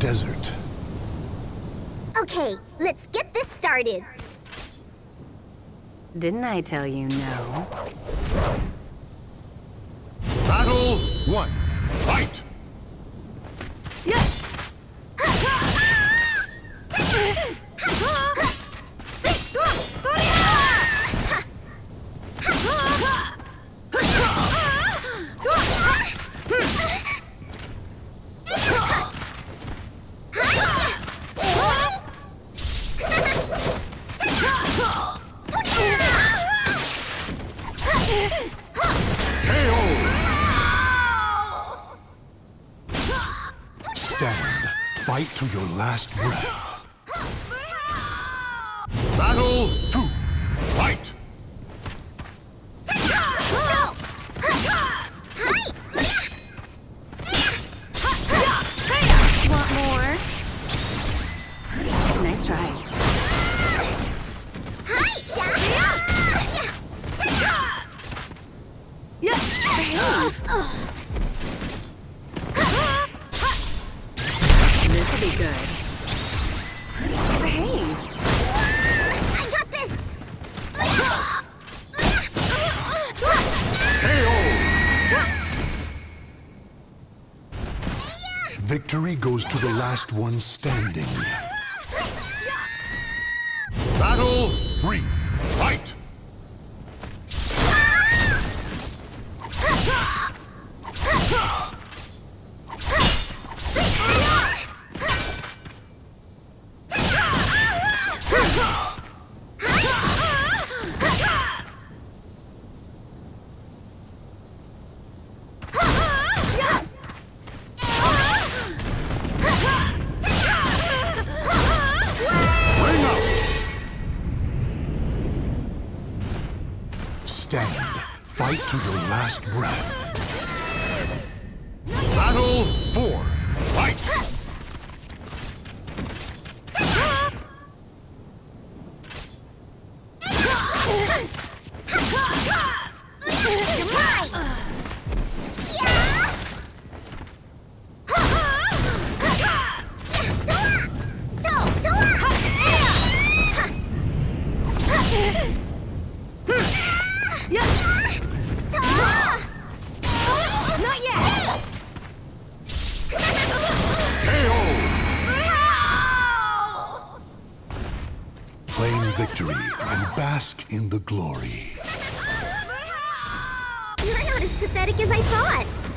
desert. Okay, let's get this started. Didn't I tell you no? Battle one. Fight! Stand. Fight to your last breath. Be good. Behave. I got this! Victory goes to the last one standing. Battle three. Fight! Stand. Fight to your last breath. Victory and bask in the glory. You're not as pathetic as I thought.